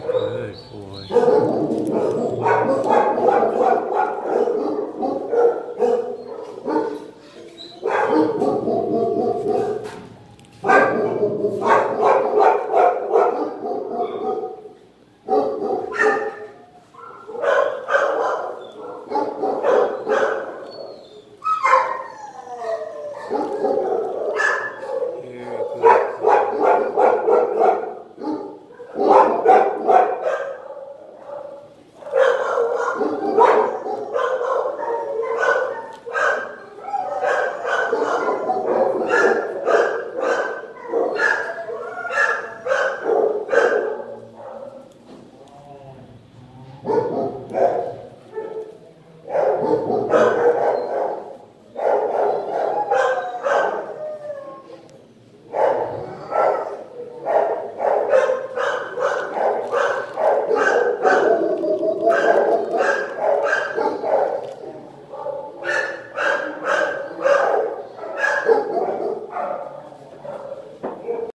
Good. Very good, boy.